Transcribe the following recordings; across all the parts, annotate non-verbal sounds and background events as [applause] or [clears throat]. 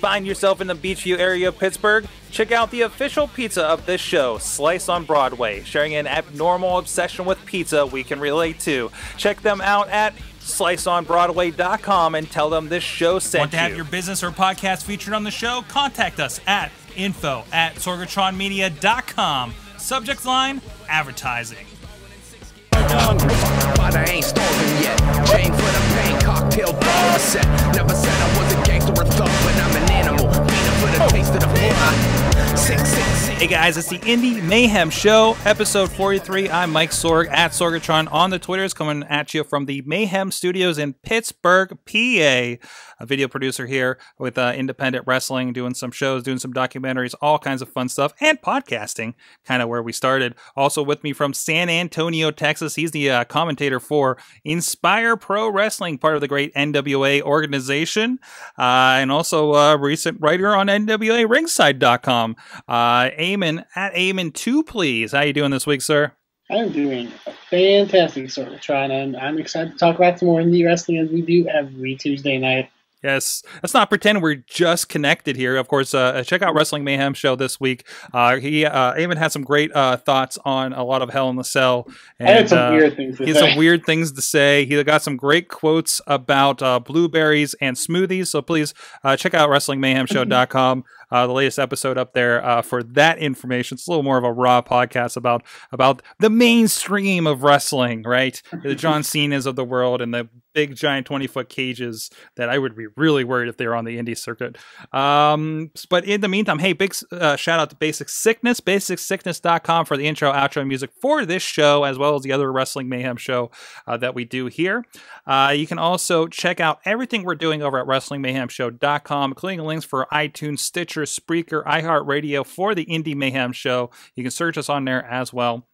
Find yourself in the Beechview area of Pittsburgh? Check out the official pizza of this show, Slice on Broadway, sharing an abnormal obsession with pizza we can relate to. Check them out at sliceonbroadway.com and tell them this show sent Want to have you. your business or podcast featured on the show? Contact us at info at sorgatronmedia.com. Subject line advertising. hungry, but I ain't starving yet. Paying for the pain, cocktail dollar set. Never said for the taste Hey guys, it's the Indy Mayhem Show, episode 43. I'm Mike Sorg at Sorgatron on the Twitters, coming at you from the Mayhem Studios in Pittsburgh, PA. A video producer here with uh, independent wrestling, doing some shows, doing some documentaries, all kinds of fun stuff, and podcasting, kind of where we started. Also with me from San Antonio, Texas, he's the uh, commentator for Inspire Pro Wrestling, part of the great NWA organization, uh, and also a recent writer on NWARingside.com. Uh, Eamon at Eamon2, please. How you doing this week, sir? I'm doing fantastic, sort of trying, and I'm excited to talk about some more indie wrestling as we do every Tuesday night. Yes, let's not pretend we're just connected here. Of course, uh, check out Wrestling Mayhem show this week. Uh, he uh, Eamon had some great uh, thoughts on a lot of Hell in the Cell. And, I had some uh, weird things to He had say. some weird things to say. He got some great quotes about uh, blueberries and smoothies. So please uh, check out WrestlingMayhemShow.com. Uh, the latest episode up there uh, for that information. It's a little more of a raw podcast about about the mainstream of wrestling, right? The [laughs] John Cena's of the world and the big giant 20 foot cages that I would be really worried if they were on the indie circuit. Um, but in the meantime, hey, big uh, shout out to Basic Sickness, basicsickness.com for the intro, outro music for this show, as well as the other Wrestling Mayhem show uh, that we do here. Uh, you can also check out everything we're doing over at WrestlingMayhemShow.com, including links for iTunes, Stitcher, Spreaker, iHeartRadio for the Indy Mayhem show. You can search us on there as well.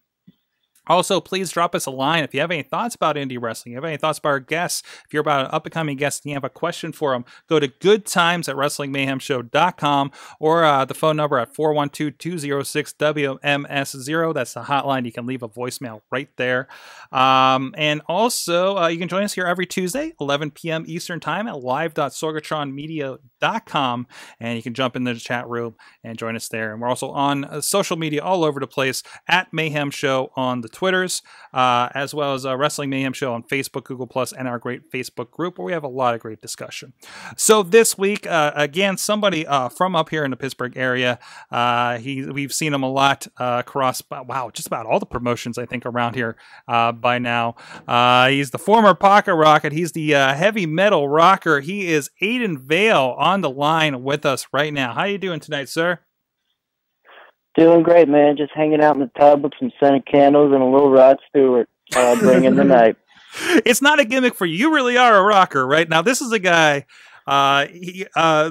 Also, please drop us a line if you have any thoughts about indie wrestling. if You have any thoughts about our guests. If you're about an up and coming guest and you have a question for them, go to goodtimes at wrestlingmayhemshow.com or uh, the phone number at 412 206 WMS0. That's the hotline. You can leave a voicemail right there. Um, and also, uh, you can join us here every Tuesday, 11 p.m. Eastern Time at live.sorgatronmedia.com. And you can jump in the chat room and join us there. And we're also on uh, social media all over the place at Mayhem Show on the Twitters, uh, as well as uh, Wrestling Mayhem Show on Facebook, Google Plus, and our great Facebook group where we have a lot of great discussion. So this week, uh, again, somebody uh, from up here in the Pittsburgh area, uh, he we've seen him a lot uh, across. Wow, just about all the promotions I think around here by now. He's the former Pocket Rocket. He's the heavy metal rocker. He is Aiden Veil on the line with us right now. How are you doing tonight, sir? Doing great, man. Just hanging out in the tub with some scented candles and a little Rod Stewart, uh, [laughs] bringing the night. it's not a gimmick for you. You really are a rocker, right? Now, this is a guy. Uh, he, uh,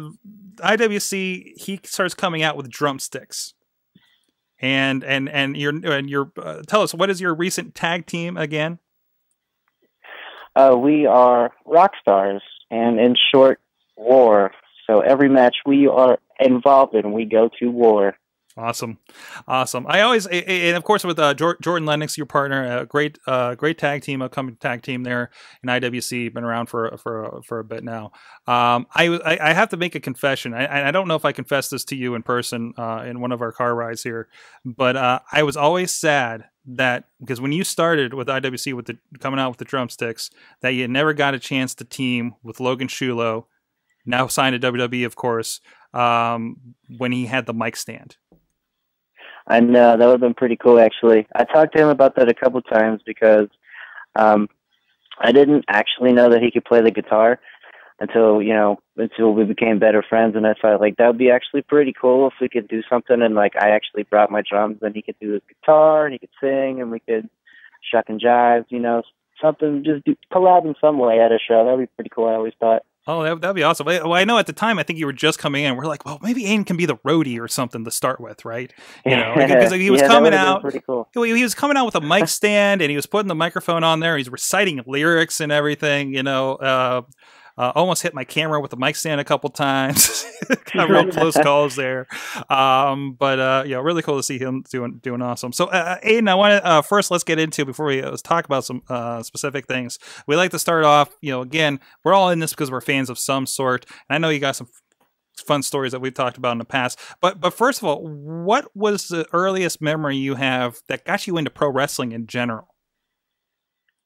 IWC. He starts coming out with drumsticks, and and and your and your. Uh, tell us what is your recent tag team again? Uh, we are rock stars, and in short, war. So every match we are involved in, we go to war. Awesome, awesome. I always and of course with uh, Jordan Lennox, your partner, a great, uh, great tag team, upcoming tag team there in IWC. Been around for for for a bit now. Um, I, I I have to make a confession. I I don't know if I confessed this to you in person uh, in one of our car rides here, but uh, I was always sad that because when you started with IWC with the coming out with the drumsticks, that you never got a chance to team with Logan Shulo, now signed to WWE, of course, um, when he had the mic stand. I know that would have been pretty cool, actually. I talked to him about that a couple times because um, I didn't actually know that he could play the guitar until you know until we became better friends, and I thought like that would be actually pretty cool if we could do something. And like I actually brought my drums, and he could do his guitar, and he could sing, and we could shuck and jive, you know, something just do, collab in some way at a show. That'd be pretty cool. I always thought. Oh, that, that'd be awesome. Well, I know at the time, I think you were just coming in. We're like, well, maybe Aiden can be the roadie or something to start with, right? You know, because [laughs] he was Yeah, coming out. Pretty cool. He he was coming out with a mic [laughs] stand and he was putting the microphone on there. He's reciting lyrics and everything. You know, uh, uh, almost hit my camera with the mic stand a couple times. [laughs] Got real close calls there. Um, but uh, yeah, really cool to see him doing doing awesome. So, uh, Aiden, I want to uh, first let's get into before we uh, talk about some uh, specific things. We like to start off. You know, again, we're all in this because we're fans of some sort, and I know you got some fun stories that we've talked about in the past. But but first of all, what was the earliest memory you have that got you into pro wrestling in general?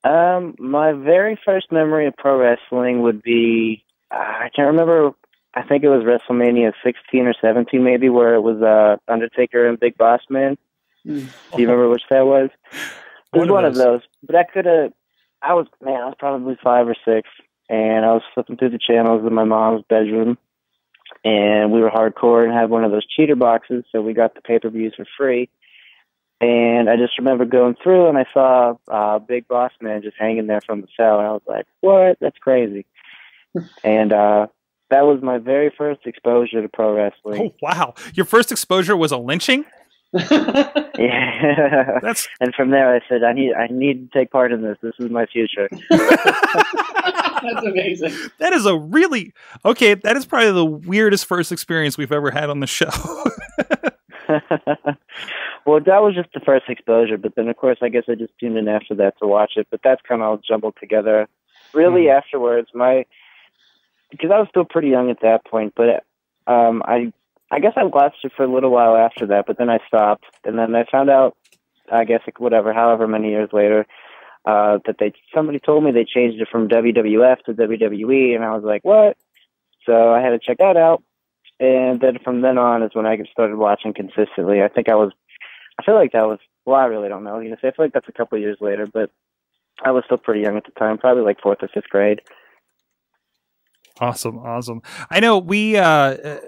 Um, my very first memory of pro wrestling would be uh, I can't remember. I think it was WrestleMania 16 or 17, maybe, where it was uh, Undertaker and Big Boss Man. Mm. Do you remember which that was? It was One of one of those. those. But I could have. I was man. I was probably five or six, and I was flipping through the channels in my mom's bedroom, and we were hardcore and had one of those cheater boxes, so we got the pay per views for free. And I just remember going through, and I saw uh, Big Boss Man just hanging there from the cell, and I was like, "What? That's crazy!" [laughs] and uh, that was my very first exposure to pro wrestling. Oh wow! Your first exposure was a lynching. [laughs] Yeah. That's [laughs] and from there, I said, "I need, I need to take part in this. This is my future." That's amazing. that is a really okay. That is probably the weirdest first experience we've ever had on the show. Well, that was just the first exposure, but then of course, I guess I just tuned in after that to watch it. But that's kind of all jumbled together. Really, afterwards, my because I was still pretty young at that point, but um, I I guess I watched it for a little while after that, but then I stopped, and then I found out, I guess like, whatever, however many years later, uh, that they somebody told me they changed it from WWF to WWE, and I was like, what? So I had to check that out, and then from then on is when I started watching consistently. I think I was, I feel like that was, well, I really don't know. You know, I feel like that's a couple of years later, but I was still pretty young at the time, probably like fourth or fifth grade. Awesome, awesome. I know we uh, uh,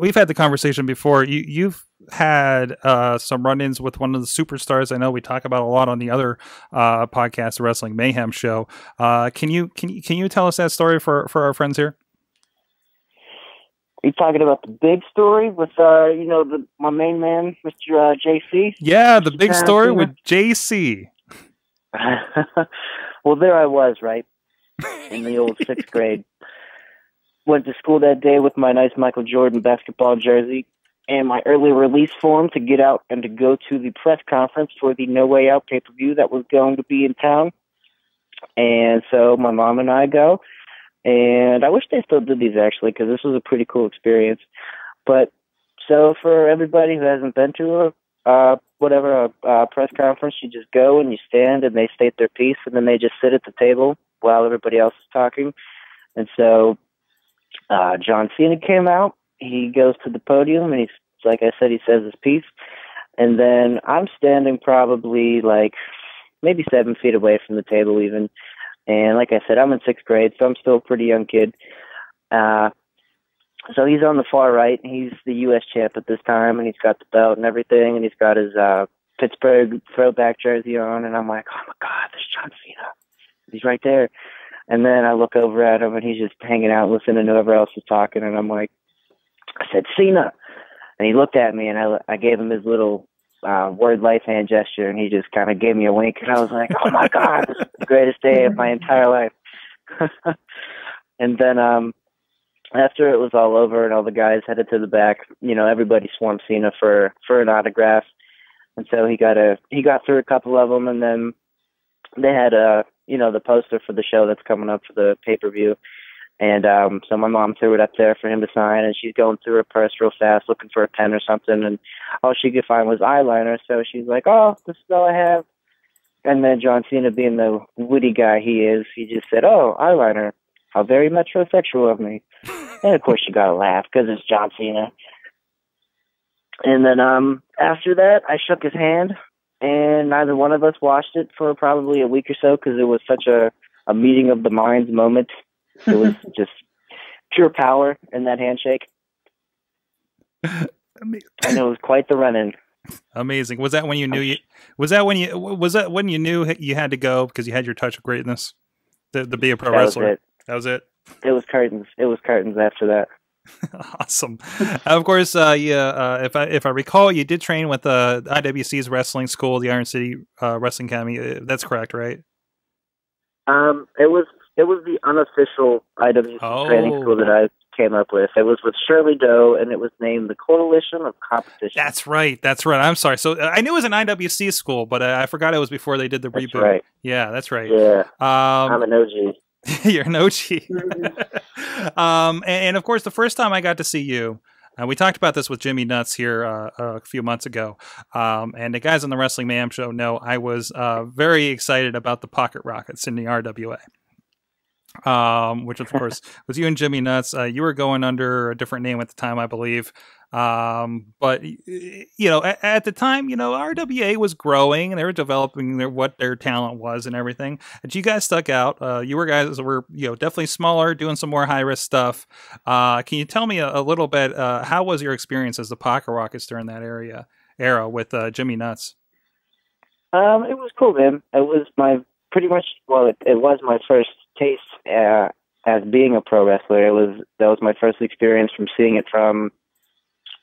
we've had the conversation before. You you've had uh, some run-ins with one of the superstars. I know we talk about a lot on the other uh, podcast, the Wrestling Mayhem Show. Uh, can you can you can you tell us that story for for our friends here? Are you talking about the big story with, uh, you know, the my main man, Mr. Uh, JC? Yeah, the big Tarantino? story with [laughs] JC. well, there I was, right, in the old sixth grade. Went to school that day with my nice Michael Jordan basketball jersey and my early release form to get out and to go to the press conference for the No Way Out pay per view that was going to be in town. And so my mom and I go, and I wish they still did these actually because this was a pretty cool experience. But so for everybody who hasn't been to a uh, whatever a uh, press conference, you just go and you stand and they state their piece, and then they just sit at the table while everybody else is talking. And so uh, John Cena came out. He goes to the podium and he's like I said, he says his piece, and then I'm standing probably like maybe seven feet away from the table even. And like I said, I'm in sixth grade, so I'm still a pretty young kid. Uh, so he's on the far right. He's the U.S. champ at this time, and he's got the belt and everything, and he's got his uh, Pittsburgh throwback jersey on. And I'm like, oh my God, there's John Cena. He's right there. And then I look over at him, and he's just hanging out, listening to whoever else is talking. And I'm like, I said, Cena. And he looked at me, and I, I gave him his little uh, word life hand gesture, and he just kind of gave me a wink. And I was like, oh my God, this is the greatest day of my entire life. [laughs] and then um, after it was all over and all the guys headed to the back, you know, everybody swarmed Cena for for an autograph, and so he got a he got through a couple of them, and then they had a you know the poster for the show that's coming up for the pay per view, and um, so my mom threw it up there for him to sign, and she's going through her purse real fast looking for a pen or something, and all she could find was eyeliner, so she's like, oh, this is all I have. And then John Cena, being the witty guy he is, he just said, "Oh, eyeliner. How very metrosexual of me." [laughs] and of course, you gotta laugh because it's John Cena. And then um after that, I shook his hand, and neither one of us watched it for probably a week or so because it was such a a meeting of the minds moment. It was just pure power in that handshake, and it was quite the run-in. Amazing. Was that when you knew you? Was that when you? Was that when you knew you had to go because you had your touch of greatness to, to be a pro That wrestler? it. That was it. It was curtains. It was curtains after that. [laughs] awesome. of course, uh, yeah. Uh, if I if I recall, you did train with uh, IWC's wrestling school, the Iron City uh, Wrestling Academy. Uh, That's correct, right? Um, it was it was the unofficial IWC Oh. training school that I came up with. It was with Shirley Doe, and it was named the Coalition of Competition. That's right. That's right. I'm sorry. So uh, I knew it was an IWC school, but uh, I forgot it was before they did the That's reboot. right. Yeah, that's right. Yeah, Um, I'm an OG. [laughs] You're an OG. [laughs] um, and, and, of course, the first time I got to see you, uh, we talked about this with Jimmy Nutts here uh, a few months ago. Um, and the guys on the Wrestling Mayhem show know I was uh, very excited about the Pocket Rockets in the RWA. Um, which of course [laughs] was you and Jimmy Nutts. Uh, you were going under a different name at the time, I believe. Um, but you know, at, at, the time, you know, RWA was growing and they were developing their what their talent was and everything. And you guys stuck out. Uh, you were guys were you know definitely smaller, doing some more high risk stuff. Uh, can you tell me a, a little bit? Uh, how was your experience as the Pocket Rockets during that area era with uh, Jimmy Nutts? Um, it was cool, man. It was my pretty much well, it, it was my first taste uh, as being a pro wrestler. It was that was my first experience from seeing it from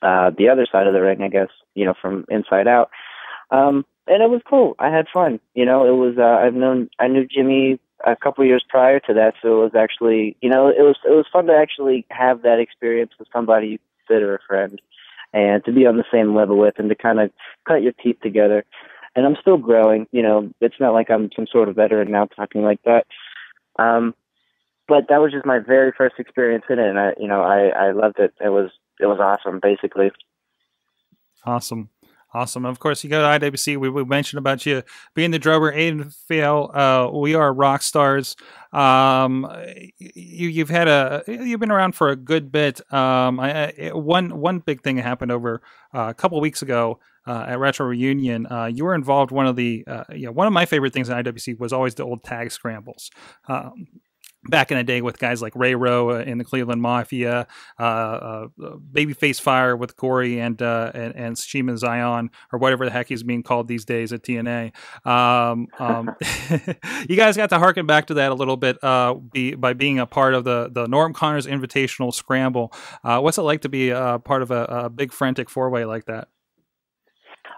uh, the other side of the ring, I guess, you know, from inside out. Um, and it was cool. I had fun. You know, it was, uh, I've known, I knew Jimmy a couple years prior to that, so it was actually, you know, it was, it was fun to actually have that experience with somebody you consider a friend and to be on the same level with and to kind of cut your teeth together. And I'm still growing, you know, it's not like I'm some sort of veteran now talking like that. Um, but that was just my very first experience in it, and I, you know, I, I loved it. It was it was awesome, basically. Awesome. Awesome. Of course, you go to IWC. We, we mentioned about you being the drummer, Aiden Veil. Uh, we are rock stars. Um, you, you've had a you've been around for a good bit. Um, I, I, one one big thing happened over uh, a couple weeks ago uh, at Retro Reunion. Uh, you were involved. One of the uh, you know, one of my favorite things in IWC was always the old tag scrambles. Um, back in the day with guys like Ray Rowe in the Cleveland Mafia, uh, uh, Babyface Fire with Corey and, uh, and and Shiima Xion or whatever the heck he's being called these days at TNA. Um, um, [laughs] [laughs] you guys got to harken back to that a little bit uh, be, by being a part of the the Norm Connors Invitational Scramble. Uh, what's it like to be a part of a, a big frantic four way like that?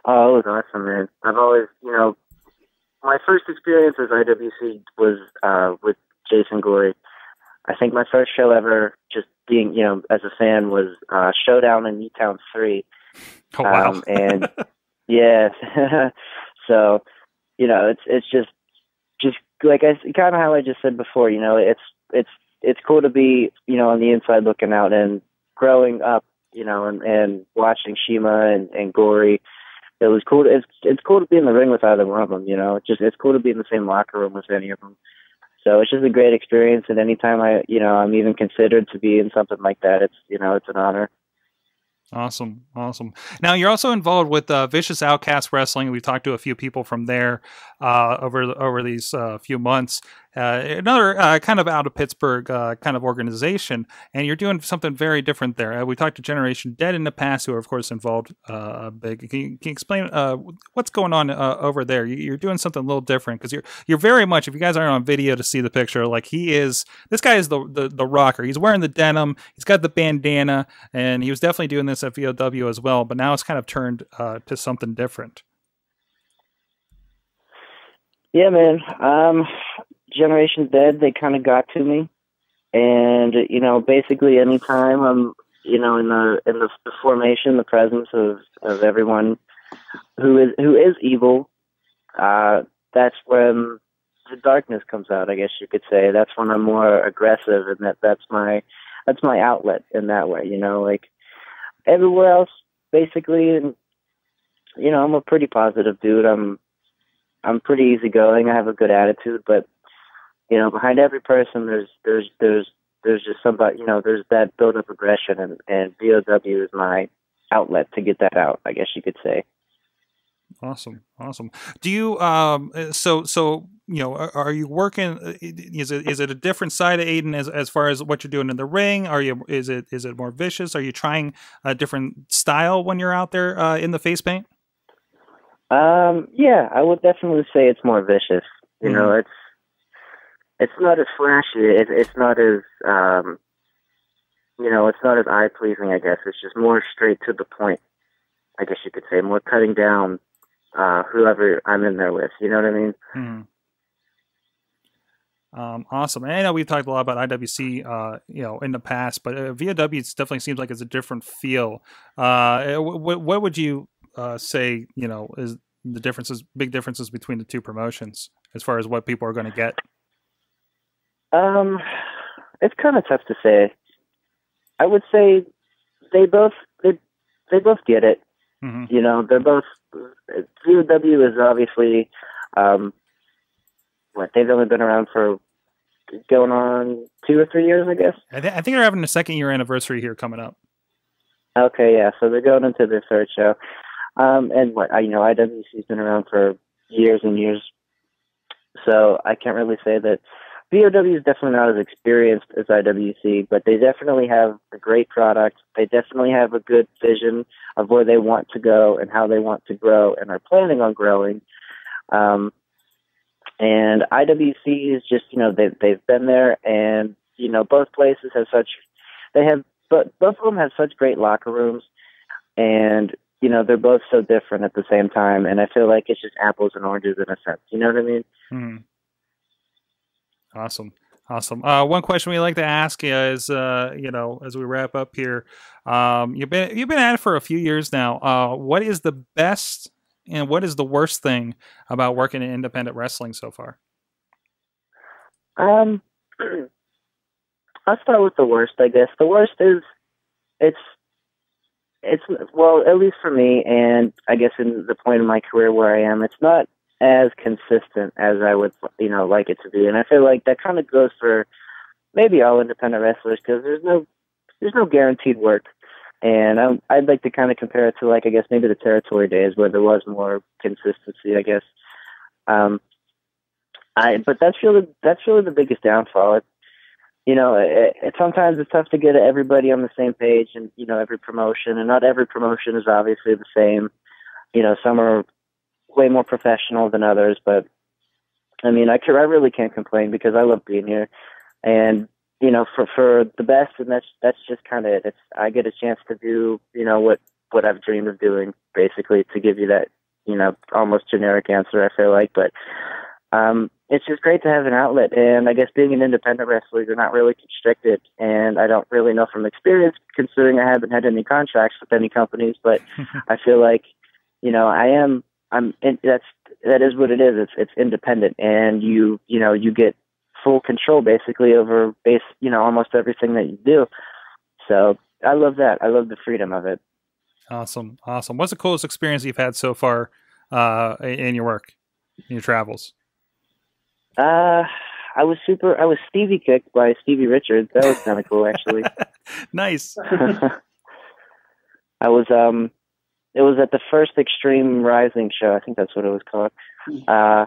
Oh, it was awesome, man. I've always, you know, my first experience as IWC was uh, with Jason Gory. I think my first show ever, just being you know as a fan, was uh, Showdown in Newtown Three. Oh wow! Um, and [laughs] yeah, [laughs] so you know it's it's just just like I kind of how I just said before. You know, it's it's it's cool to be you know on the inside looking out and growing up. You know, and and watching Shiima and and Gory. It was cool. To, it's it's cool to be in the ring with either one of them. You know, it's just it's cool to be in the same locker room with any of them. So it's just a great experience, and anytime I, you know, I'm even considered to be in something like that, it's, you know, it's an honor. Awesome, awesome. Now you're also involved with uh, Vicious Outcast Wrestling. We've talked to a few people from there uh, over over these uh, few months, uh, another uh, kind of out of Pittsburgh uh, kind of organization, and you're doing something very different there. Uh, we talked to Generation Dead in the past, who are of course involved uh, big. Can you, can you explain uh, what's going on over there? You're doing something a little different because you're you're very much. If you guys aren't on video to see the picture, like he is, this guy is the, the the rocker. He's wearing the denim. He's got the bandana, and he was definitely doing this at VOW as well. But now it's kind of turned to something different. Yeah, man. Um, Generation Dead, they kind of got to me, and you know, basically, anytime I'm, you know, in the in the, formation, the presence of of everyone who is who is evil, uh, that's when the darkness comes out. I guess you could say that's when I'm more aggressive, and that that's my that's my outlet in that way. You know, like everywhere else, basically, and you know, I'm a pretty positive dude. I'm I'm pretty easygoing. I have a good attitude, but you know, behind every person, there's there's there's there's just somebody, you know, there's that build up aggression, and and VOW is my outlet to get that out. I guess you could say. Awesome, awesome. Do you um so so you know are, are, you working? Uh, is it is it a different side of Aiden as as far as what you're doing in the ring? Are you is it is it more vicious? Are you trying a different style when you're out there uh, in the face paint? Um, yeah, I would definitely say it's more vicious. You mm-hmm. know, it's it's not as flashy. It, it's not as um, you know, it's not as eye pleasing. I guess it's just more straight to the point. I guess you could say more cutting down uh, whoever I'm in there with. You know what I mean? Hmm. Um, awesome. And I know we've talked a lot about IWC, uh, you know, in the past, but uh, VOW definitely seems like it's a different feel. Uh, what, what would you uh, say, you know, is the differences, big differences between the two promotions as far as what people are going to get? Um, it's kind of tough to say. I would say they both they they both get it. hmm You know, they're both VOW is obviously um, what they've only been around for going on two or three years, I guess. I, th- I think they're having a second year anniversary here coming up. Okay, yeah. So they're going into their third show, um, and what I you know IWC's been around for years and years, so I can't really say that VOW is definitely not as experienced as IWC, but they definitely have a great product. They definitely have a good vision of where they want to go and how they want to grow, and are planning on growing. Um, and IWC is just you know they they've been there, and you know both places have such they have but both of them have such great locker rooms, and you know they're both so different at the same time. And I feel like it's just apples and oranges in a sense. You know what I mean? Hmm. Awesome. Awesome. Uh, one question we like to ask is, uh, you know, as we wrap up here, um, you've been you've been at it for a few years now. Uh, what is the best and what is the worst thing about working in independent wrestling so far? Um, [clears throat] I'll start with the worst, I guess. The worst is it's it's well, at least for me, and I guess in the point of my career where I am, it's not as consistent as I would, you know, like it to be. And I feel like that kind of goes for maybe all independent wrestlers because there's no there's no guaranteed work. And I, I'd like to kind of compare it to like I guess maybe the territory days where there was more consistency. I guess. Um, I but that's really that's really the biggest downfall. It, you know, it, it, sometimes it's tough to get everybody on the same page, and you know, every promotion, and not every promotion is obviously the same. You know, some are way more professional than others, but I mean, I can, I really can't complain because I love being here, and you know, for for the best, and that's that's just kind of it. It's I get a chance to do you know what what I've dreamed of doing, basically, to give you that you know almost generic answer. I feel like, but um, it's just great to have an outlet. And I guess being an independent wrestler, you're not really constricted. And I don't really know from experience, considering I haven't had any contracts with any companies, but [laughs] I feel like, you know, I am, I'm, in, that's, that is what it is. It's, it's independent and you, you know, you get full control basically over base, you know, almost everything that you do. So I love that. I love the freedom of it. Awesome. Awesome. What's the coolest experience you've had so far, uh, in your work, in your travels? Uh, I was super. I was Stevie kicked by Stevie Richards. That was kind of cool, actually. [laughs] nice. [laughs] I was um, it was at the first Extreme Rising show. I think that's what it was called. Uh,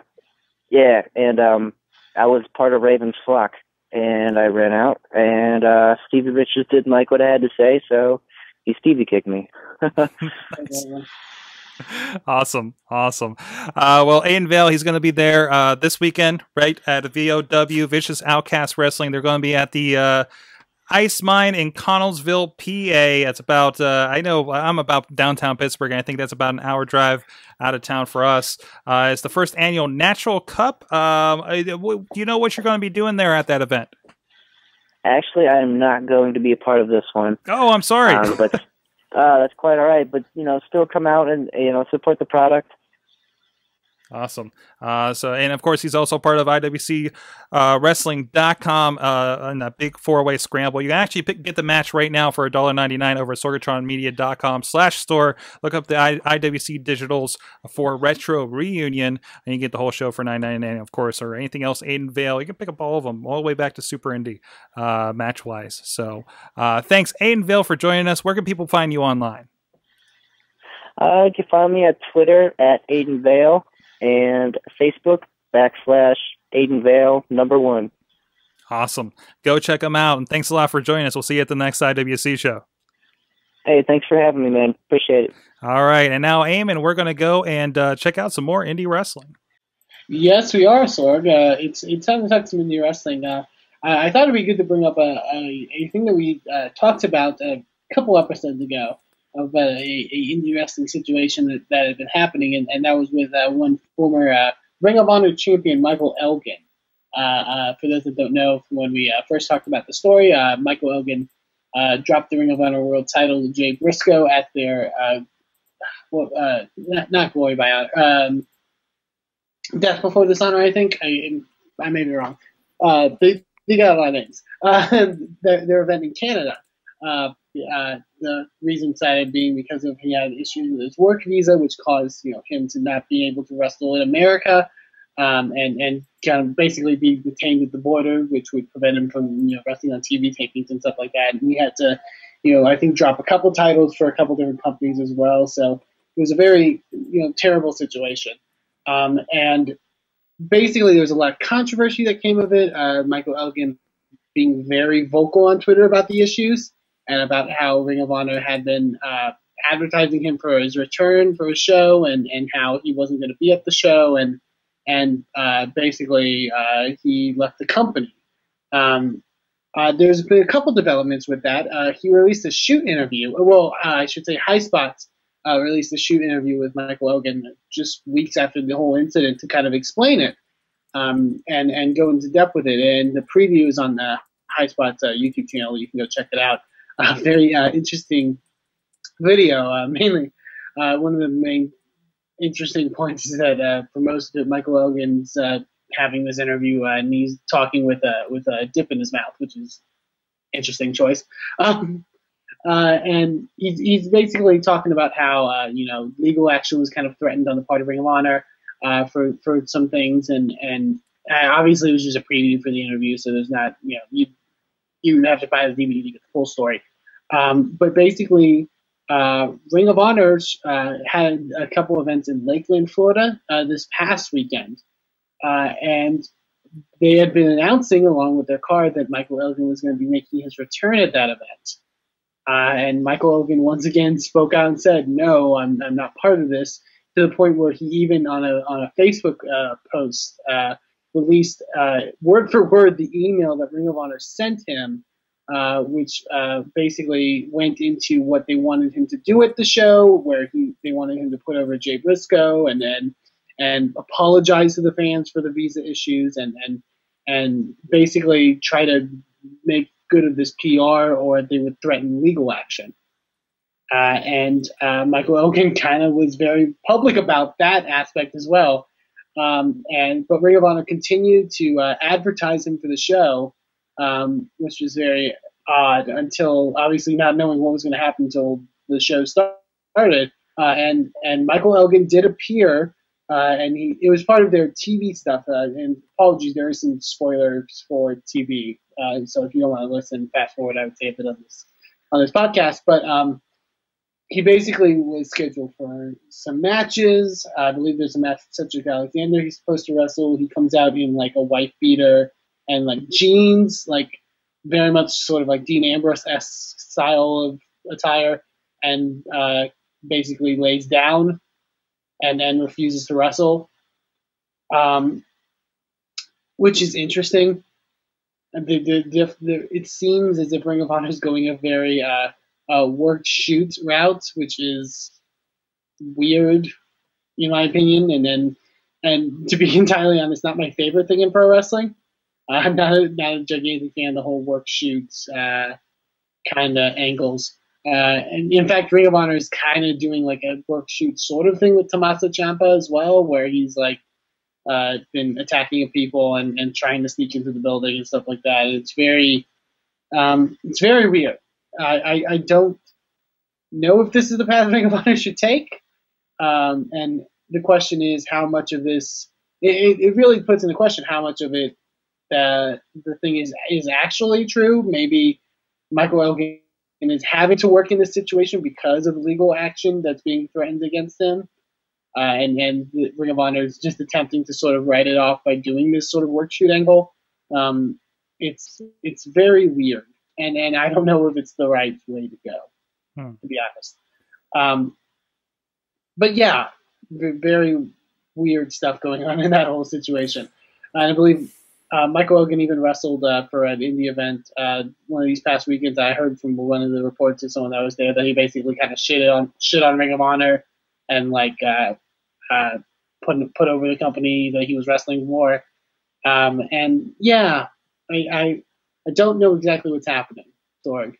yeah, and um, I was part of Raven's flock, and I ran out, and uh, Stevie Richards didn't like what I had to say, so he Stevie kicked me. [laughs] awesome, awesome. Uh, well, Aiden Veil, he's going to be there uh, this weekend, right at VOW Vicious Outcast Wrestling. They're going to be at the uh, Ice Mine in Connellsville, PA. It's about uh, I know I'm about downtown Pittsburgh, and I think that's about an hour drive out of town for us. Uh, it's the first annual Natural Cup. Um, do you know what you're going to be doing there at that event? Actually, I am not going to be a part of this one. Oh, I'm sorry. Um, but uh, that's quite all right. But you know, still come out and you know support the product. Awesome. Uh, so, and of course, he's also part of IWC uh, Wrestling.com uh, in that big four way scramble. You can actually pick, get the match right now for $1.99 over at sorgatronmedia.com slash store. Look up the I- IWC digitals for Retro Reunion, and you get the whole show for $9.99, of course, or anything else. Aiden Veil, you can pick up all of them all the way back to Super Indie uh, match wise. So, uh, thanks, Aiden Veil, for joining us. Where can people find you online? Uh, you can find me at Twitter at Aiden Veil and Facebook backslash Aiden Veil number one. Awesome. Go check them out. And thanks a lot for joining us. We'll see you at the next IWC show. Hey, thanks for having me, man. Appreciate it. All right. And now, Eamon, we're going to go and uh, check out some more indie wrestling. Yes, we are, Sorg. Uh, it's it's time to talk some indie wrestling. Uh, I, I, thought it'd be good to bring up a, a, a thing that we uh, talked about a couple episodes ago of uh, a, a situation that, that had been happening, and, and that was with uh, one former uh, Ring of Honor champion, Michael Elgin. Uh, uh, for those that don't know, from when we first talked about the story, Michael Elgin dropped the Ring of Honor World title to Jay Briscoe at their, well, not, not, Glory by Honor, um, Death Before Dishonor, I think. I, I may be wrong. they they got a lot of names. [laughs] Their, their event in Canada. Uh, the reason cited being because of he had issues with his work visa, which caused you know him to not be able to wrestle in America, um, and and kind of basically be detained at the border, which would prevent him from you know wrestling on TV tapings and stuff like that. And he had to, you know, I think drop a couple titles for a couple different companies as well. So it was a very you know terrible situation. Um, and basically, there was a lot of controversy that came of it. Uh, Michael Elgin being very vocal on Twitter about the issues and about how Ring of Honor had been uh, advertising him for his return for a show and, and how he wasn't going to be at the show and and uh, basically uh, he left the company. Um, uh, there's been a couple developments with that. Uh, he released a shoot interview. Well, uh, I should say High Spots released a shoot interview with Michael Elgin just weeks after the whole incident to kind of explain it um, and and go into depth with it. And the preview is on the High Spots YouTube channel. You can go check it out. A very interesting video. mainly, one of the main interesting points is that uh, for most of it, Michael Elgin's uh, having this interview uh, and he's talking with a with a dip in his mouth, which is interesting choice. Um, uh, and he's, he's basically talking about how uh, you know legal action was kind of threatened on the part of Ring of Honor uh, for for some things, and and obviously it was just a preview for the interview, so there's not you know you you have to buy the DVD to get the full story. Um, but basically, uh, Ring of Honor uh, had a couple events in Lakeland, Florida, uh, this past weekend, uh, and they had been announcing along with their card that Michael Elgin was going to be making his return at that event. Uh, and Michael Elgin once again spoke out and said, "No, I'm, I'm not part of this." To the point where he even on a on a Facebook uh, post released word for word the email that Ring of Honor sent him uh, which uh, basically went into what they wanted him to do at the show, where he they wanted him to put over Jay Briscoe and then and apologize to the fans for the visa issues and and and basically try to make good of this PR or they would threaten legal action. Uh, and uh, Michael Elgin [laughs] kind of was very public about that aspect as well. Um, and but Ring of Honor continued to uh, advertise him for the show um, which was very odd until obviously not knowing what was going to happen until the show started. Uh, and and Michael Elgin did appear, uh, and he it was part of their TV stuff. Uh, and apologies, there is some spoilers for TV, uh, so if you don't want to listen, fast forward. I would say if it on this on this podcast, but um, he basically was scheduled for some matches. I believe there's a match with Cedric Alexander. He's supposed to wrestle. He comes out in like a white beater and like jeans, like very much sort of like Dean Ambrose esque style of attire, and uh, basically lays down and then refuses to wrestle, um, which is interesting. The, the, the, it seems as if Ring of Honor is going a very uh, uh, work shoot route, which is weird, in my opinion. And then, and to be [laughs] entirely honest, not my favorite thing in pro wrestling. I'm not a, not a gigantic fan of the whole work shoots uh, kind of angles. Uh, and in fact, Ring of Honor is kind of doing like a work shoot sort of thing with Tommaso Ciampa as well, where he's like uh, been attacking people and, and trying to sneak into the building and stuff like that. It's very, um, it's very weird. I, I, I, don't know if this is the path Ring of Honor should take. Um, and the question is how much of this, it, it really puts into question how much of it that the thing is is actually true. Maybe Michael Elgin is having to work in this situation because of legal action that's being threatened against him. Uh, and and the Ring of Honor is just attempting to sort of write it off by doing this sort of work shoot angle. Um, it's it's very weird, and and I don't know if it's the right way to go, hmm. to be honest. Um, but yeah, very weird stuff going on in that whole situation. And I believe uh, Michael Elgin even wrestled uh, for an indie event uh, one of these past weekends. I heard from one of the reports of someone that was there that he basically kind of shit on shit on Ring of Honor and like uh, uh, put put over the company that he was wrestling for. Um, and yeah, I, I, I don't know exactly what's happening, Sorg.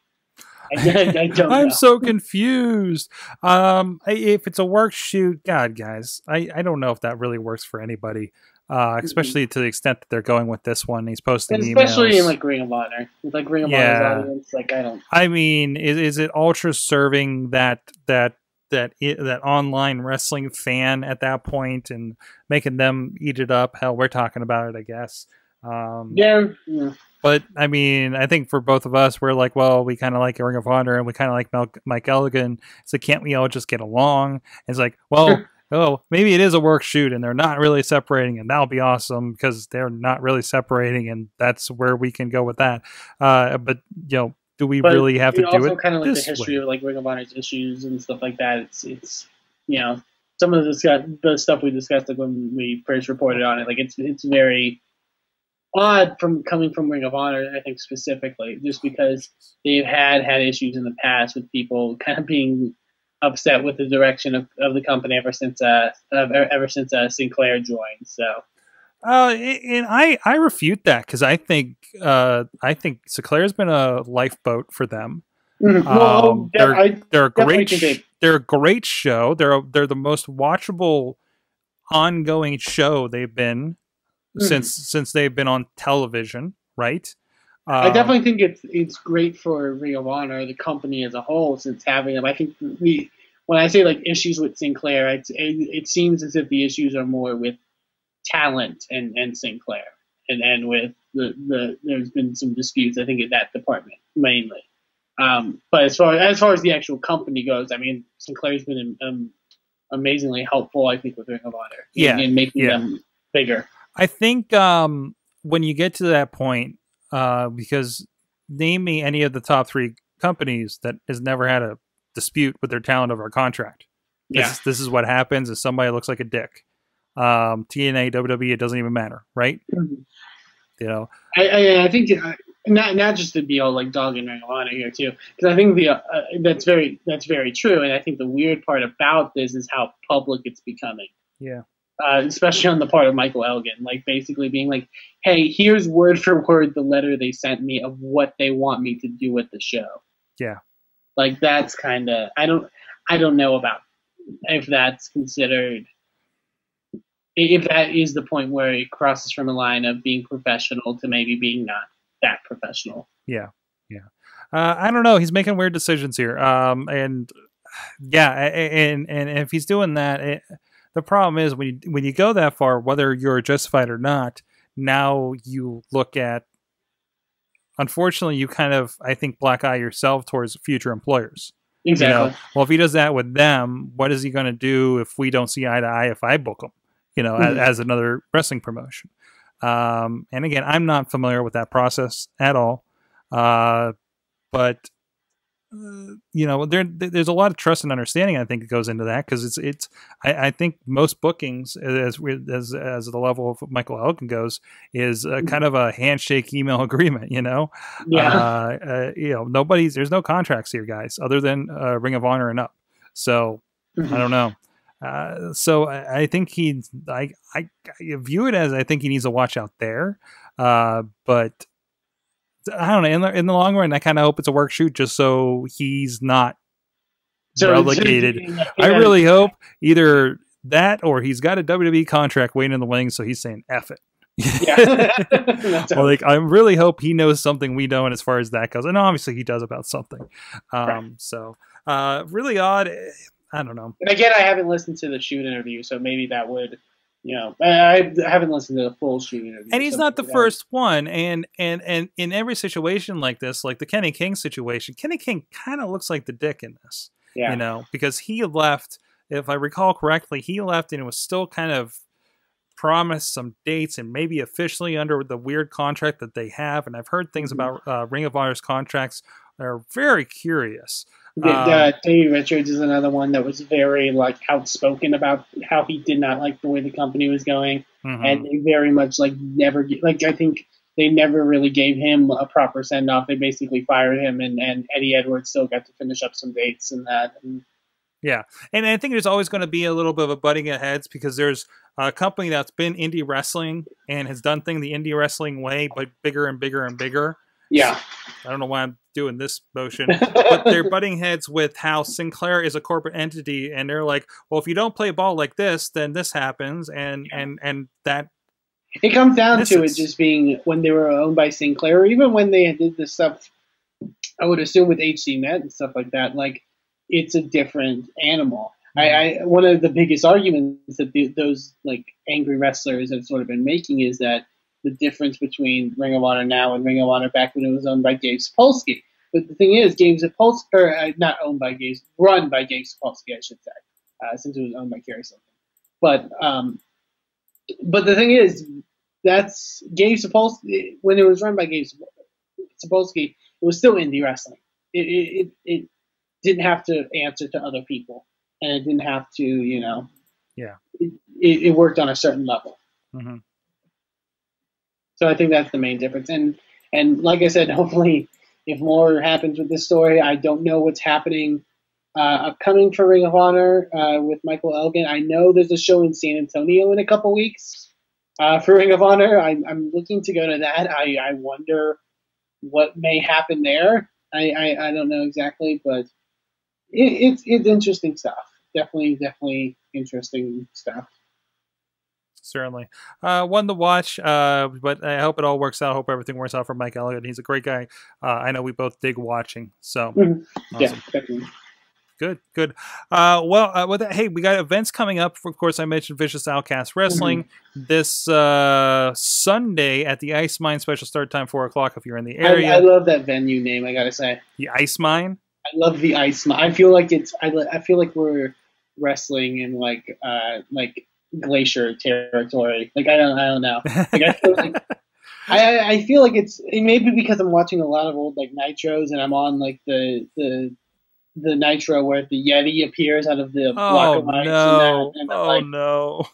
I, I [laughs] know. so confused. Um, if it's a work shoot, God, guys, I, I don't know if that really works for anybody. uh, especially to the extent that they're going with this one. He's posting And especially emails. in like Ring of Honor, with like Ring of Yeah. Honor's audience. Like I don't. I mean, is, is it ultra serving that that that i that online wrestling fan at that point and making them eat it up? Hell, we're talking about it, I guess. Um, Yeah, yeah. But I mean, I think for both of us, we're like, well, we kind of like Ring of Honor and we kind of like Mel- Mike Elgin. So can't we all just get along? It's like, well, oh, maybe it is a work shoot and they're not really separating, and that'll be awesome because they're not really separating, and that's where we can go with that. Uh, but you know, do we But really have to do also it? kind of like the history way? of like Ring of Honor's issues and stuff like that. It's it's you know some of the discuss, the stuff we discussed like when we first reported on it. Like it's it's very odd from coming from Ring of Honor. I think specifically just because they've had had issues in the past with people [laughs] kind of being upset with the direction of, of the company ever since uh of, ever since uh, Sinclair joined. So Uh, and I I refute that because I think uh I think Sinclair's been a lifeboat for them. well, Um, yeah, they're- I, They're a great. they- they're a great show. They're a, they're the most watchable, ongoing show they've been Mhm. since since they've been on television. Right. I Um, definitely think it's it's great for Ring of Honor, the company as a whole, since having them. I think we, when I say like issues with Sinclair, it, it seems as if the issues are more with talent and, and Sinclair, and and with the, the there's been some disputes. I think in that department mainly. Um, but as far as far as the actual company goes, I mean Sinclair's been um, amazingly helpful. I think with Ring of Honor, in- Yeah, in, making yeah. them bigger. I think um, when you get to that point, uh, because name me any of the top three companies that has never had a dispute with their talent over a contract. This, Yeah. is- this is what happens if somebody looks like a dick. Um, TNA, WWE, it doesn't even matter, right? Mhm. You know, I, I, I think uh, not not just to be all like dog and Honor here too, because I think the uh, uh, that's very that's very true, and I think the weird part about this is how public it's becoming. Yeah. Uh, especially on the part of Michael Elgin, like basically being like, "Hey, here's word for word the letter they sent me of what they want me to do with the show." Yeah. Like that's kind of I don't I don't know about if that's considered if that is the point where it crosses from a line of being professional to maybe being not that professional. Yeah, yeah. Uh, I don't know. He's making weird decisions here. Um, and yeah, and and if he's doing that, it, the problem is when you when you go that far, whether you're justified or not, now you look at. Unfortunately, you kind of I think black eye yourself towards future employers. Exactly. You know, well, if he does that with them, what is he going to do if we don't see eye to eye if I book him? You know, as, Mhm. as another wrestling promotion. Um, and again, I'm not familiar with that process at all. Uh, but you know, there there's a lot of trust and understanding. I think that goes into that because it's it's. I, I think most bookings, as we- as as the level of Michael Elgin goes, is a kind of a handshake email [laughs] agreement. You know, yeah. uh, uh, you know, nobody's there's no contracts here, guys, other than uh, Ring of Honor and up. So I don't know. Uh, so I, I think he, I, I, I view it as I think he needs to watch out there. Uh, but I don't know. In the in the long run, I kind of hope it's a work shoot, just so he's not So- relegated. I really hope either that or he's got a WWE contract waiting in the wings, so he's saying "F it." Yeah. [laughs] Well, [laughs] like I really hope he knows something we don't as far as that goes, and obviously he does about something. Um, Right. So, uh, really odd. eh, I don't know. And again, I haven't listened to the shoot interview, so maybe that would, you know, I, I haven't listened to the full shoot interview. And he's not the first one. And and and in every situation like this, like the Kenny King situation, Kenny King kind of looks like the dick in this. Yeah. You know, because he left. If I recall correctly, he left and it was still kind of promised some dates and maybe officially under the weird contract that they have. And I've heard things Mhm. about uh, Ring of Honor's contracts that are very curious. Uh, Davey Richards is another one that was very like outspoken about how he did not like the way the company was going, Mhm. and they very much like never like I think they never really gave him a proper send off. They basically fired him, and, and Eddie Edwards still got to finish up some dates and that. And yeah, And I think there's always going to be a little bit of a butting of heads because there's a company that's been indie wrestling and has done things the indie wrestling way, but bigger and bigger and bigger. Yeah, I don't know why I'm doing this motion, [laughs] but they're butting heads with how Sinclair is a corporate entity, and they're like, well, if you don't play ball like this, then this happens, and Yeah. and and that It comes down This to it just being when they were owned by Sinclair, or even when they did this stuff. I would assume with HDNet and stuff like that, like it's a different animal. I, mm-hmm. I one of the biggest arguments that the, those like angry wrestlers have sort of been making is that the difference between Ring of Honor now and Ring of Honor back when it was owned by Dave Sapolsky. But the thing is, Gabe Sapolsky, or uh, not owned by Dave, run by Dave Sapolsky, I should say, uh, since it was owned by Cary Silkin. But um, but the thing is, that's Gabe Sapolsky. When it was run by Gabe Sapolsky, it was still indie wrestling. It, it, it, it didn't have to answer to other people, and it didn't have to, you know. Yeah. It, it, worked on a certain level. Mhm. So I think that's the main difference. And and like I said, [laughs] hopefully, if more happens with this story, I don't know what's happening uh, upcoming for Ring of Honor uh, with Michael Elgin. I know there's a show in San Antonio in a couple weeks uh, for Ring of Honor. I'm, I'm looking to go to that. I, I wonder what may happen there. I, I, I don't know exactly, but it, it's it's interesting stuff. Definitely, definitely interesting stuff. Certainly. Uh, one to watch, uh, but I hope it all works out. I hope everything works out for Mike Elgin. He's a great guy. Uh, I know we both dig watching. So Mhm. awesome. Yeah, definitely. Good, good. Uh, well, uh, with that, hey, we got events coming up. Of course, I mentioned Vicious Outcast Wrestling this uh, Sunday at the Ice Mine. Special start time four o'clock if you're in the area. I love that venue name. I gotta say. the Ice Mine. I love the ice. mine I feel like it's. I, I feel like we're wrestling in like uh like glacier territory. Like I don't. I don't know. Like I feel like. [laughs] I, I- feel like it's it may be because I'm watching a lot of old like nitros and I'm on like the the the nitro where the Yeti appears out of the oh, block Oh of ice no! and that, and Oh like, no!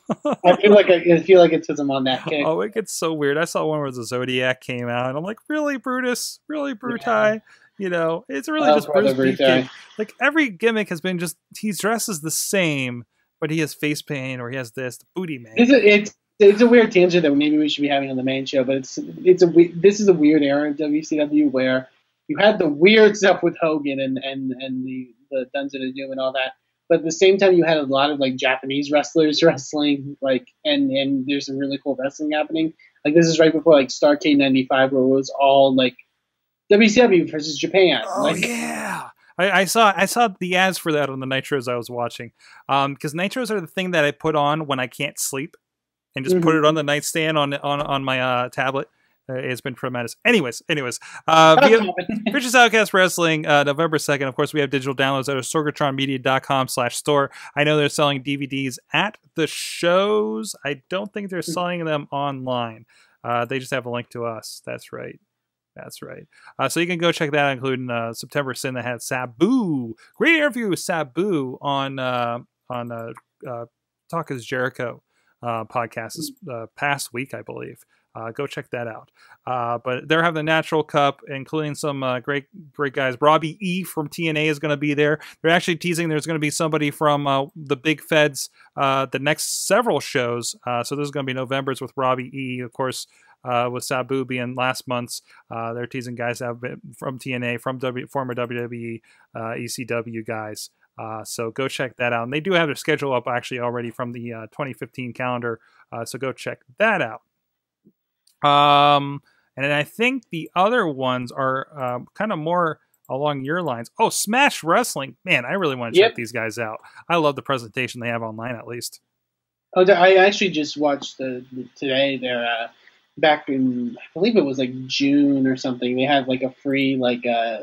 I feel like I, I feel like it's because I'm on that kick. oh, it gets so weird. I saw one where the Zodiac came out, and I'm like, really, Brutus? Really, Brutai? You know, it's really Oh, just Brutus Like every gimmick has been just he dresses the same, but he has face paint or he has this the booty man. It's a, it's it's a weird tangent that maybe we should be having on the main show, but it's it's a this is a weird era in WCW where you had the weird stuff with Hogan and and and the the Dungeon of Doom and all that, but at the same time you had a lot of like Japanese wrestlers [laughs] wrestling, like and and there's some really cool wrestling happening. Like this is right before like Starcade '95, where it was all like WCW versus Japan. Oh like, yeah. I, I saw I saw the ads for that on the nitros I was watching. Um, because nitros are the thing that I put on when I can't sleep, and just put Mhm. it on the nightstand on on on my uh, tablet. Uh, it's been tremendous. Anyways, anyways, uh, via, Vicious [laughs] Outcast Wrestling, uh, November 2nd. Of course, we have digital downloads at sorgatronmedia.com slash store. I know they're selling DVDs at the shows. I don't think they're selling them online. Uh, they just have a link to us. That's right. That's right. Uh, so you can go check that out, including uh, September Sin that had Sabu. Great interview with Sabu on uh, on uh, uh, Talk is Jericho uh, podcast this uh, past week, I believe. Uh, go check that out. Uh, but they're having the Natural Cup, including some uh, great great guys. Robbie E from TNA is going to be there. They're actually teasing there's going to be somebody from uh, the Big Feds uh, the next several shows. Uh, so this is going to be November's with Robbie E, of course. Uh, with Sabu being last month's, uh, they're teasing guys that have been from TNA, from w, former WWE, uh, ECW guys. Uh, so go check that out. And they do have their schedule up actually already from the uh, 2015 calendar. Uh, so go check that out. Um, and then I think the other ones are um, kind of more along your lines. Oh, Smash Wrestling, man, I really want to check these guys out. I love the presentation they have online, at least. Oh, I actually just watched the, the today. They're uh, back in I believe it was like June or something. They had like a free like uh,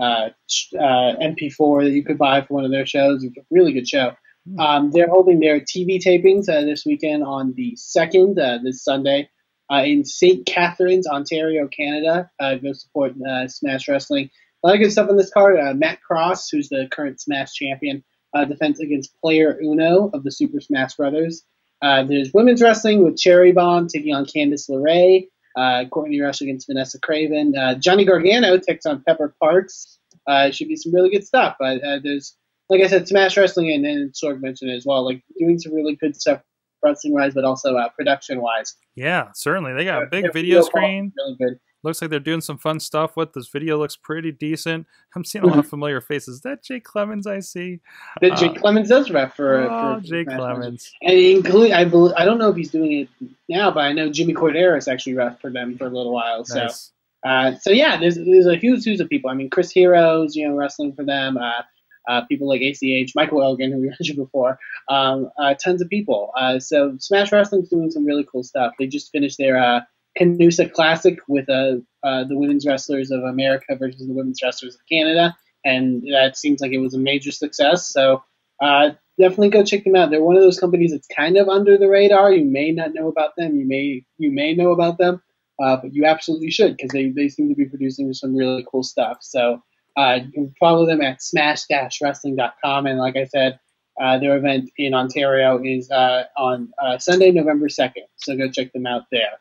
uh, uh, MP4 that you could buy for one of their shows. It's a really good show. Hmm. Um, they're holding their TV tapings uh, this weekend on the second, uh, this Sunday, uh, in St. Catharines, Ontario, Canada. Uh, go support uh, Smash Wrestling. A lot of good stuff on this card. Uh, Matt Cross, who's the current Smash champion, uh, defense against Player Uno of the Super Smash Brothers. Uh, there's women's wrestling with Cherry Bomb taking on Candice LeRae. Uh, Courtney Rush against Vanessa Kraven. Uh, Johnny Gargano takes on Pepper Parks. Uh, should be some really good stuff. Uh, uh, there's, like I said, Smash Wrestling and, and Sorg mentioned it as well, like doing some really good stuff wrestling wise, but also uh, production wise. Yeah, certainly. They got a big video screen. Really good. Looks like they're doing some fun stuff with this video. Looks pretty decent. I'm seeing a lot of familiar faces. Is that Jake Clemens I see? That Uh, Jake Clemens does ref for, oh, for Jake Clemens. And include, I believe, I don't know if he's doing it now, but I know Jimmy Korderas actually ref for them for a little while. So, Nice. uh, so yeah, there's there's a huge who's of people. I mean, Chris Hero's, you know, wrestling for them. Uh, uh, people like ACH, Michael Elgin, who we [laughs] mentioned before. Um, uh, tons of people. Uh, so Smash Wrestling's doing some really cool stuff. They just finished their uh, Canusa Classic with uh, uh, the women's wrestlers of America versus the women's wrestlers of Canada, and that seems like it was a major success. So uh, definitely go check them out. They're one of those companies that's kind of under the radar. You may not know about them. You may you may know about them, uh, but you absolutely should because they, they seem to be producing some really cool stuff. So uh, you can follow them at smash-wrestling.com. And like I said, uh, their event in Ontario is on Sunday, November 2nd. So go check them out there.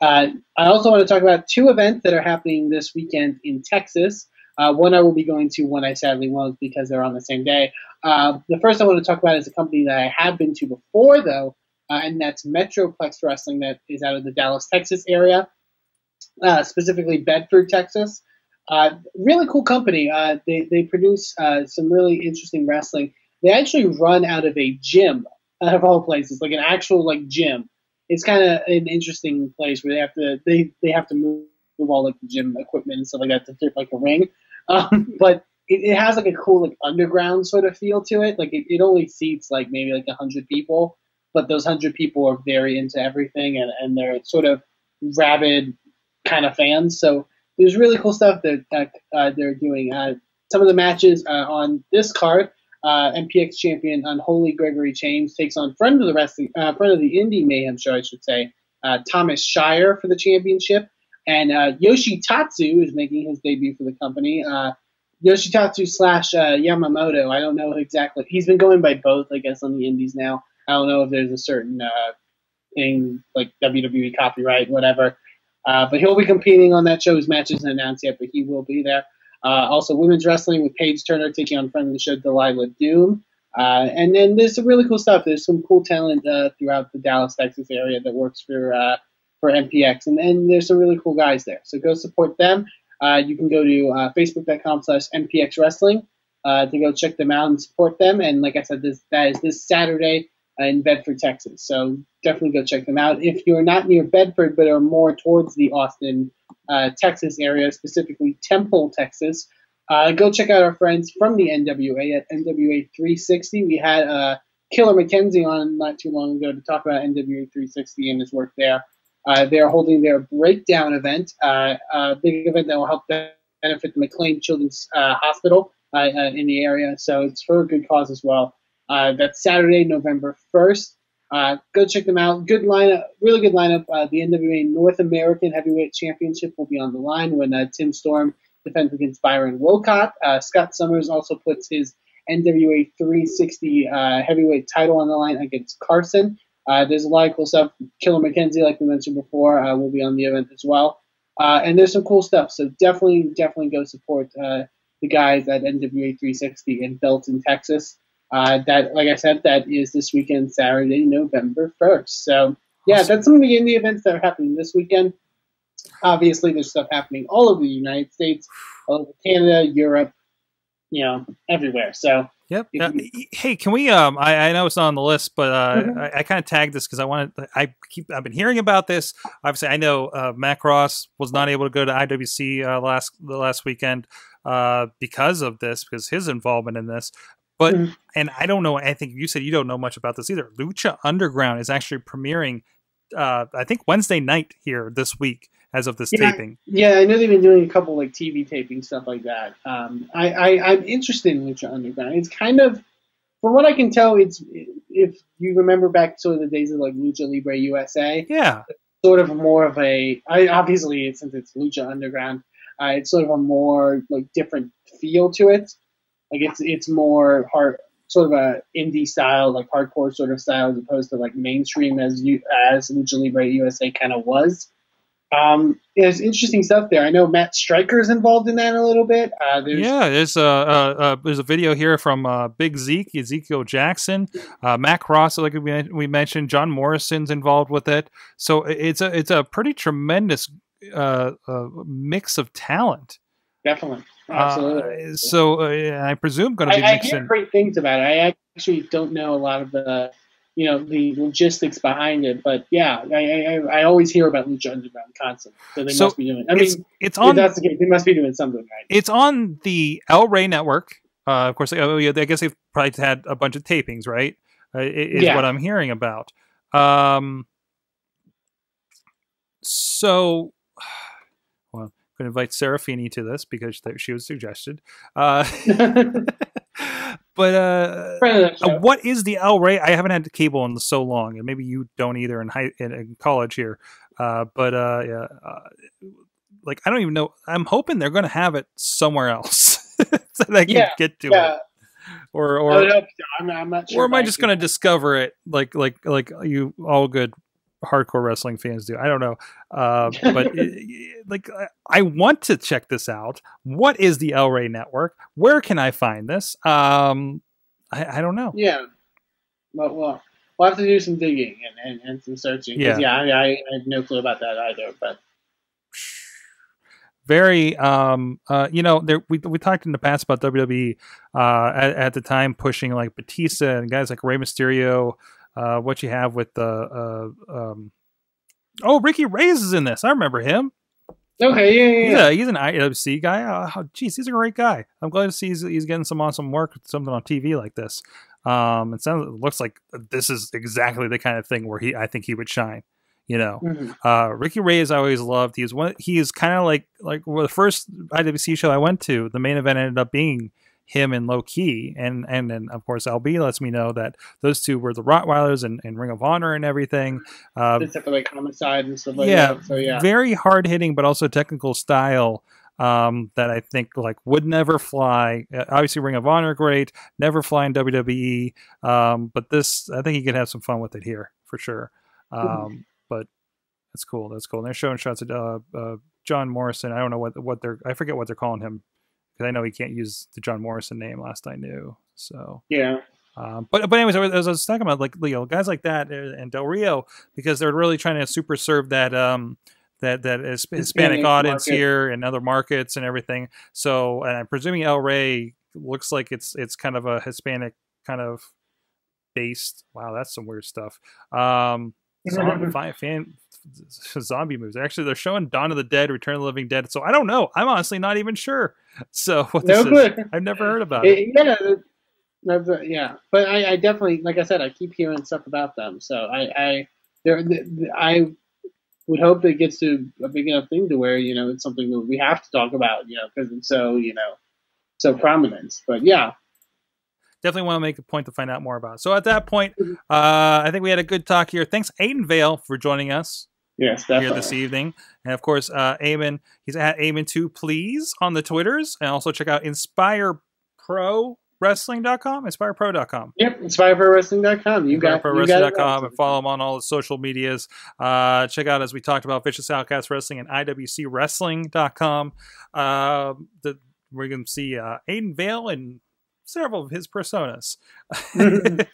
Uh, I also want to talk about two events that are happening this weekend in Texas. Uh, one I will be going to, one I sadly won't because they're on the same day. Uh, the first I want to talk about is a company that I have been to before, though, uh, and that's Metroplex Wrestling, that is out of the Dallas, Texas area, uh, specifically Bedford, Texas. Uh, really cool company. They they produce some really interesting wrestling. They actually run out of a gym, out [laughs] of all places, like an actual like gym. It's kind of an interesting place where they have to they, they have to move, move all like the gym equipment and stuff like that to fit like a ring. [laughs] Um, but it, it has like a cool like underground sort of feel to it. Like it, it only seats like maybe like a hundred people, but those hundred people are very into everything and, and they're sort of rabid kind of fans. So there's really cool stuff that, that uh, they're doing. Uh, some of the matches uh, on this card, uh, MPX champion Unholy Gregory James takes on friend of the wrestling, uh, friend of the Indie Mayhem show, I should say, uh, Thomas Shire for the championship, and uh, Yoshitatsu is making his debut for the company. Uh, Yoshitatsu slash uh, Yamamoto. I don't know exactly. He's been going by both, I guess, on the Indies now. I don't know if there's a certain uh, thing like WWE copyright, whatever. Uh, but he'll be competing on that show. His match isn't announced yet, but he will be there. Uh, also, women's wrestling with Paige Turner taking on friend of the show Delilah Doom. Uh, and then there's some really cool stuff. There's some cool talent uh, throughout the Dallas, Texas area that works for uh, for MPX, and there's some really cool guys there. So go support them. Uh, you can go to uh, facebook.com/slash MPX Wrestling to go check them out and support them. And like I said, this that is this Saturday in Bedford, Texas. So definitely go check them out. If you're not near Bedford but are more towards the Austin, uh, Texas area, specifically Temple, Texas, uh, go check out our friends from the NWA at NWA 360. We had uh, Killer McKenzie on not too long ago to talk about NWA 360 and his work there. Uh, they're holding their breakdown event, uh, a big event that will help benefit the McLane Children's uh, Hospital in the area. So it's for a good cause as well. That's Saturday, November 1st. Uh, go check them out. Good lineup, really good lineup. Uh, the NWA North American Heavyweight Championship will be on the line when uh, Tim Storm defends against Byron Wilcott. Uh, Scott Summers also puts his NWA 360 uh, heavyweight title on the line against Carson. Uh, there's a lot of cool stuff. Killer McKenzie, like we mentioned before, will be on the event as well. And there's some cool stuff. So definitely, definitely go support the guys at NWA 360 in Belton, Texas. Uh, that, like I said, that is this weekend, Saturday, November 1st. So, yeah, that's some of the indie events that are happening this weekend. Obviously, there's stuff happening all over the United States, all over Canada, Europe, you know, everywhere. So, Yep. Uh, hey, can we? Um, I, I know it's not on the list, but uh, Mhm. I, I kind of tagged this because I wanted. I keep. I've been hearing about this. Obviously, I know uh, Mac Ross was not able to go to IWC uh, last the last weekend uh, because of this, because his involvement in this. But Mhm. and I don't know. I think you said you don't know much about this either. Lucha Underground is actually premiering. Uh, I think Wednesday night here this week, as of this Yeah. taping. Yeah, I know they've been doing a couple like TV taping stuff like that. Um, I, I I'm interested in Lucha Underground. It's kind of, from what I can tell, it's if you remember back of the days of like Lucha Libre USA, Yeah. sort of more of a. I obviously since it's Lucha Underground, uh, it's sort of a more like different feel to it. Like it's it's more hard, sort of a indie style, like hardcore sort of style, as opposed to like mainstream as you as Lucha Libre USA kind of was. Um, there's interesting stuff there. I know Matt Striker's involved in that a little bit. Uh, there's, Yeah, there's a uh, uh, there's a video here from uh, Big Zeke, Ezekiel Jackson, uh, Mac Ross, like we, we mentioned. John Morrison's involved with it, so it's a it's a pretty tremendous uh, uh, mix of talent. Definitely, Uh, absolutely. so uh, I presume going to be I, I hear great things about it. I actually don't know a lot of the, you know, the logistics behind it, but yeah, I I, I- always hear about Lucha Underground constantly, so they So must be doing. I it's mean, it's on that's the case, they must be doing something right. it's on the El Rey network. Uh, of course, oh, yeah, I guess they've probably had a bunch of tapings, right? Uh, is Yeah. what I'm hearing about. Um, so, going to invite Serafini to this because she was suggested. Uh, [laughs] [laughs] but uh, Friend of the uh, what is the El Rey? I haven't had cable in so long, and maybe you don't either in high in, in college here. Uh, but uh, yeah, uh, like I don't even know. I'm hoping they're going to have it somewhere else [laughs] so that I can Yeah, get to yeah, it, or or. I'm, I'm not sure. or am I just going to discover it like like like you all good hardcore wrestling fans do? I don't know, uh, but [laughs] it, like I- want to check this out. What is the El Rey Network? Where can I find this? Um, I, I don't know. Yeah. Well, well, we'll have to do some digging and, and, and some searching. Yeah. yeah, I, I have no clue about that either. But very um uh you know there we we talked in the past about WWE uh at, at the time pushing like Batista and guys like Rey Mysterio uh what you have with the uh um oh Ricky Reyes is in this I remember him okay, yeah, yeah, he's yeah. a he's an IWC guy uh, geez he's a great guy I'm glad to see he's, he's getting some awesome work something on TV like this um it sounds it looks like this is exactly the kind of thing where he I think he would shine you know Mhm. uh, Ricky Reyes I always loved. He was one. He is kind of like like well, the first IWC show I went to. The main event ended up being him and Low Ki, and and then of course LB lets me know that those two were the Rottweilers and, and Ring of Honor and everything. Uh, Except for like homicide and stuff like yeah, that. So yeah. very hard hitting, but also technical style. Um, that I think like would never fly. Uh, obviously, Ring of Honor, great. Never fly in WWE. Um, but this, I think he could have some fun with it here for sure. Um, but that's cool. That's cool. And they're showing shots of uh, uh, John Morrison. I don't know what what they're. I forget what they're calling him because I know he can't use the John Morrison name. Last I knew. So, yeah. um, but but anyways, I was, as I was talking about like you know guys like that uh, and Del Rio because they're really trying to super serve that um that that is Hispanic, Hispanic audience market. here and other markets and everything. So and I'm presuming El Rey looks like it's it's kind of a Hispanic kind of based. Wow, that's some weird stuff. Um, zombie, fan, zombie movies. Actually, they're showing Dawn of the Dead, Return of the Living Dead. So I don't know. I'm honestly not even sure. [laughs] So [laughs] what No this is. I've never heard about it. It- yeah, that- that's yeah. But I, I definitely, like I said, I keep hearing stuff about them. So I, I, there, I would hope that it gets to a big enough thing to where you know it's something that we have to talk about. You know, because it's so you know so prominent. But yeah, definitely want to make a point to find out more about. So at that point, Mm-hmm. uh, I think we had a good talk here. Thanks, Aiden Veil, for joining us yes, here this evening, and of course, uh, Eamon. He's at Eamon2 please on the Twitters, and also check out InspireProWrestling.com, InspirePro.com. Yep, inspireprowrestling.com. You got, you got it. InspireProWrestling.com and follow him on all the social medias. Uh, check out, as we talked about, Vicious Outcast Wrestling and IWCWrestling.com. Uh, the, we're going to see uh, Aiden Veil and several of his personas. [laughs]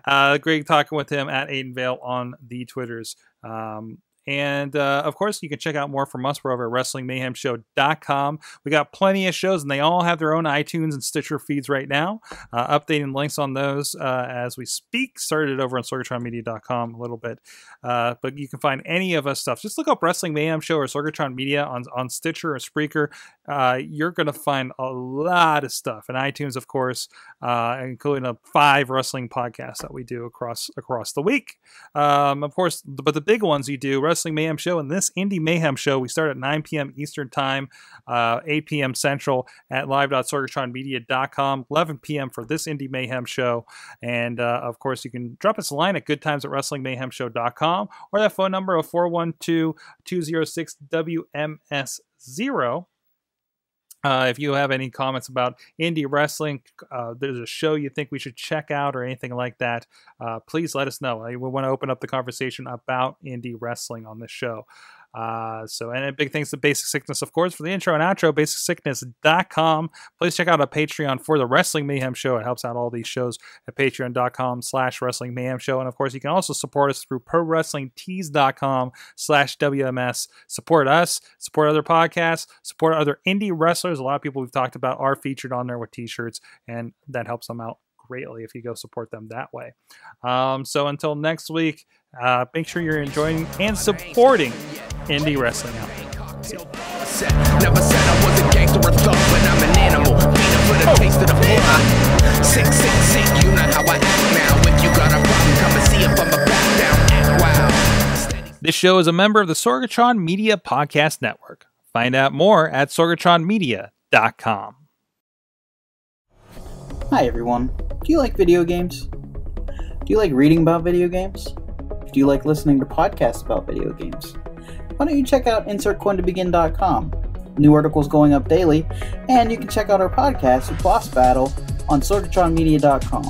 [laughs] uh, great talking with him at Aiden Veil on the Twitters. Um, and uh, of course, you can check out more from us. We're over at WrestlingMayhemShow.com. We got plenty of shows, and they all have their own iTunes and Stitcher feeds right now. Uh, updating links on those uh, as we speak. Started over on SorgatronMedia.com a little bit, uh, but you can find any of us stuff. Just look up Wrestling Mayhem Show or Sorgatron Media on on Stitcher or Spreaker. Uh, you're going to find a lot of stuff, and iTunes, of course, uh, including a five wrestling podcasts that we do across across the week. Um, of course, but the big ones you do Wrestling Mayhem Show and this Indie Mayhem Show. We start at 9 p.m. Eastern Time, uh, 8 p.m. Central at live.sorgatronmedia.com, 11 p.m. for this Indie Mayhem Show. And uh, of course, you can drop us a line at goodtimes at or that phone number of 412 206 WMS0. Uh, if you have any comments about indie wrestling, uh, there's a show you think we should check out or anything like that, uh, please let us know. We want to open up the conversation about indie wrestling on this show. Uh, so, and a big thanks to Basic Sickness, of course, for the intro and outro, basicsickness.com. Please check out a Patreon for the Wrestling Mayhem Show. It helps out all these shows at patreon.com slash wrestling mayhem show. And of course, you can also support us through pro wrestling tees.com slash WMS. Support us, support other podcasts, support other indie wrestlers. A lot of people we've talked about are featured on there with t-shirts, and that helps them out greatly if you go support them that way. Um, so until next week, uh, make sure you're enjoying and supporting indie wrestling out there. Never said I was a gangster or thug, but I'm an animal. For the taste of the blood. Sick, sick, sick, you know how I act now. If you got a problem, come and see if I'm a back down. Act wild. This show is a member of the Sorgatron Media Podcast Network. Find out more at sorgatronmedia.com. Hi everyone. Do you like video games? Do you like reading about video games? Do you like listening to podcasts about video games? Why don't you check out insertcointobegin.com? New articles going up daily, and you can check out our podcast, Boss Battle, on sorgatronmedia.com.